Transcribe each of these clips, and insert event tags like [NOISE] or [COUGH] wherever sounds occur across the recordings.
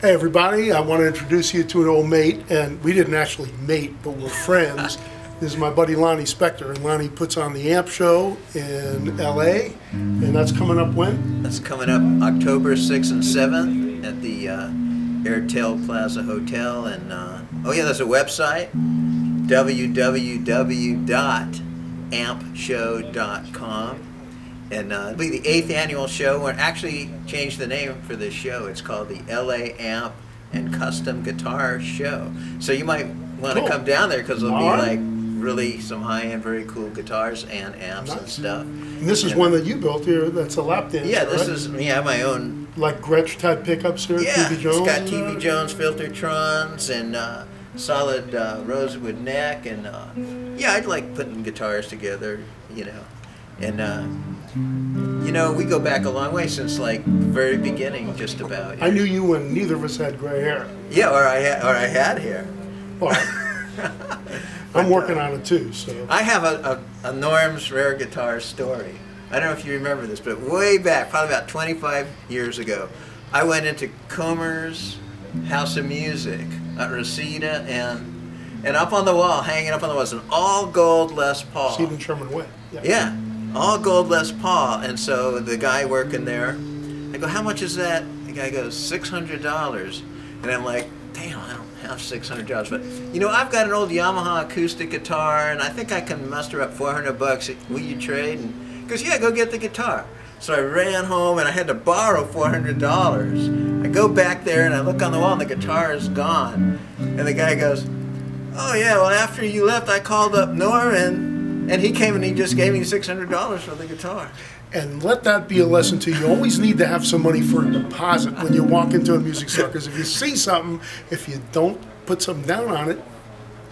Hey everybody, I want to introduce you to an old mate, and we didn't actually mate, but we're friends. [LAUGHS] This is my buddy Loni Spector, and Loni puts on the AMP show in LA, and that's coming up when? That's coming up October 6th and 7th at the uh, Airtel Plaza Hotel. And uh, oh, yeah, there's a website www.ampshow.com. And uh, it'll be the eighth annual show. We're actually changed the name for this show. It's called the LA Amp and Custom Guitar Show. So you might want to Cool. come down there because there'll be right. like really some high-end, very cool guitars and amps and stuff. And this is one that you built here, that's a lap dance, Yeah, this right? is me. I have my own Like Gretsch type pickups here, Yeah, TV Jones? it's got TV that? Jones Filtertrons and uh, solid uh, rosewood neck, and uh, yeah, I'd like putting guitars together, you know, and uh, you know we go back a long way since like the very beginning, just about. I knew you when neither of us had gray hair. Yeah, or I had, or I had hair. Well, [LAUGHS] I'm working on it too, so. I have a, a, a Norm's rare guitar story. I don't know if you remember this, but way back, probably about 25 years ago, I went into Comer's House of Music at Reseda, and and up on the wall, hanging up on the wall, was an all gold Les Paul. Stephen Sherman Way. Yeah, all gold Les Paul. And so the guy working there, I go, how much is that? The guy goes, six hundred dollars. And I'm like, damn, I don't have six hundred dollars. But you know, I've got an old Yamaha acoustic guitar, and I think I can muster up four hundred bucks. Will you trade? And he goes, yeah, go get the guitar. So I ran home and I had to borrow four hundred dollars. I go back there and I look on the wall and the guitar is gone. And the guy goes, Oh yeah, well after you left I called up Norman and he came and he just gave me six hundred dollars for the guitar. And let that be a lesson to you. You always need to have some money for a deposit when you walk into a music store. Because if you see something, if you don't put something down on it,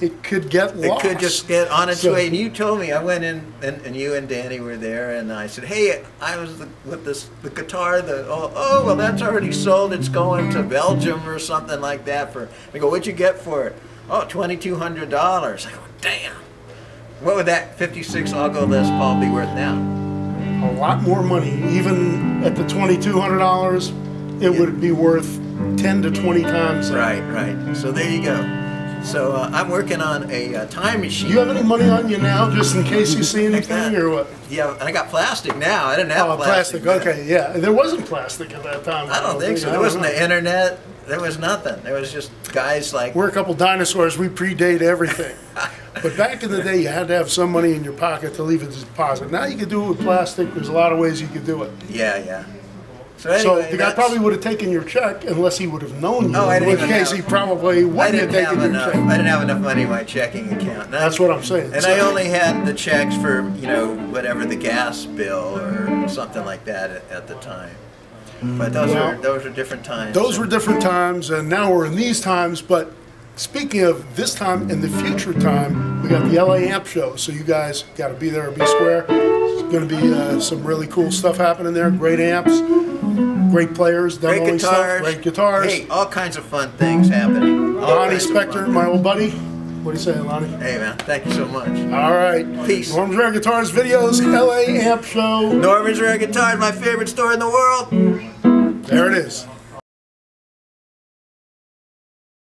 it could get lost. It could just get on its So- way. And you told me I went in and, and you and Danny were there and I said, Hey, I was the, with this the guitar, the oh, oh well that's already sold, it's going to Belgium or something like that for I go, What'd you get for it? Oh, twenty two hundred dollars. I go, damn. What would that fifty six all gold Les Paul be worth now? a lot more money. Even at the twenty-two hundred dollars, it Yeah. would be worth ten to twenty times. that. Right, right. So there you go. So uh, I'm working on a uh, time machine. Do you have any money on you now, just in case you see anything, or what? Yeah, and I got plastic now. I didn't have Oh, plastic. plastic. Okay, yeah. There wasn't plastic at that time. I don't think so. There wasn't know. the internet. There was nothing. There was just guys like. We're a couple dinosaurs. We predate everything. [LAUGHS] but back in the day, you had to have some money in your pocket to leave a deposit. Now you can do it with plastic. There's a lot of ways you could do it. Yeah, yeah. So So the guy probably would have taken your check unless he would have known you. Oh, I in which case know. he probably wouldn't have taken have your check. I didn't have enough money in my checking account. That's what I'm saying. And So- I only had the checks for you know whatever the gas bill or something like that at, at the time. But those Well, were those were different times. Those were different times, and now we're in these times. But speaking of this time and the future time, we got the LA Amp Show. So you guys got to be there or be square. There's going to be uh, some really cool stuff happening there. Great amps, great players, great guitars. stuff, great guitars. Hey, all kinds of fun things happening. All Loni Spector, my old buddy. What do you say, Loni? Hey man, thank you so much. All right. Peace. Norm's Rare Guitars videos, LA Amp Show. Norman's Rare Guitar is my favorite store in the world. There it is.